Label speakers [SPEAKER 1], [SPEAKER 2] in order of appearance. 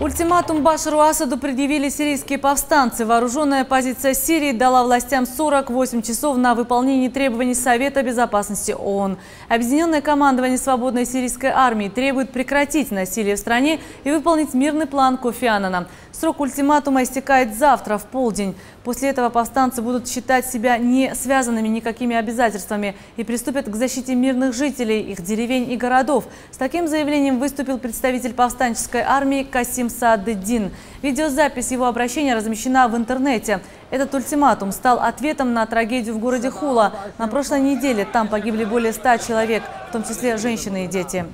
[SPEAKER 1] Ультиматум Башару Асаду предъявили сирийские повстанцы. Вооруженная позиция Сирии дала властям 48 часов на выполнение требований Совета безопасности ООН. Объединенное командование свободной сирийской армии требует прекратить насилие в стране и выполнить мирный план Кофи Аннана. Срок ультиматума истекает завтра в полдень. После этого повстанцы будут считать себя не связанными никакими обязательствами и приступят к защите мирных жителей, их деревень и городов. С таким заявлением выступил представитель повстанческой армии Касим Сааддин. Видеозапись его обращения размещена в интернете. Этот ультиматум стал ответом на трагедию в городе Хула. На прошлой неделе там погибли более ста человек, в том числе женщины и дети.